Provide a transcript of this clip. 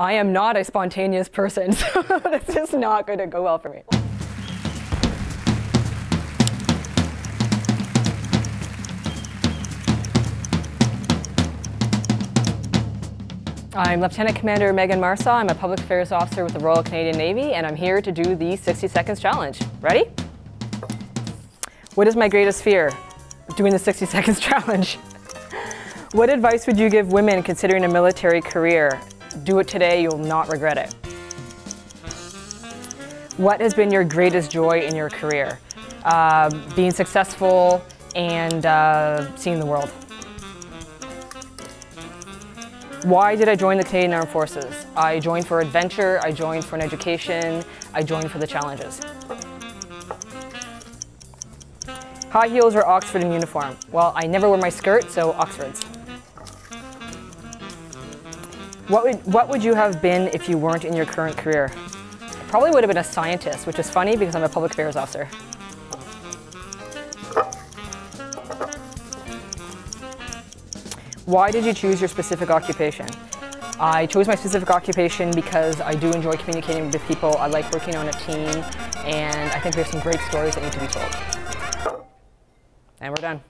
I am not a spontaneous person, so this is not going to go well for me. I'm Lieutenant Commander Meghan Marsaw. I'm a public affairs officer with the Royal Canadian Navy, and I'm here to do the 60 seconds challenge. Ready? What is my greatest fear? Doing the 60 seconds challenge. what advice would you give women considering a military career? Do it today, you'll not regret it. What has been your greatest joy in your career? Uh, being successful and uh, seeing the world. Why did I join the Canadian Armed Forces? I joined for adventure, I joined for an education, I joined for the challenges. High heels or Oxford in uniform? Well, I never wear my skirt, so Oxfords. What would, what would you have been if you weren't in your current career? I probably would have been a scientist, which is funny because I'm a public affairs officer. Why did you choose your specific occupation? I chose my specific occupation because I do enjoy communicating with people. I like working on a team, and I think there's some great stories that need to be told. And we're done.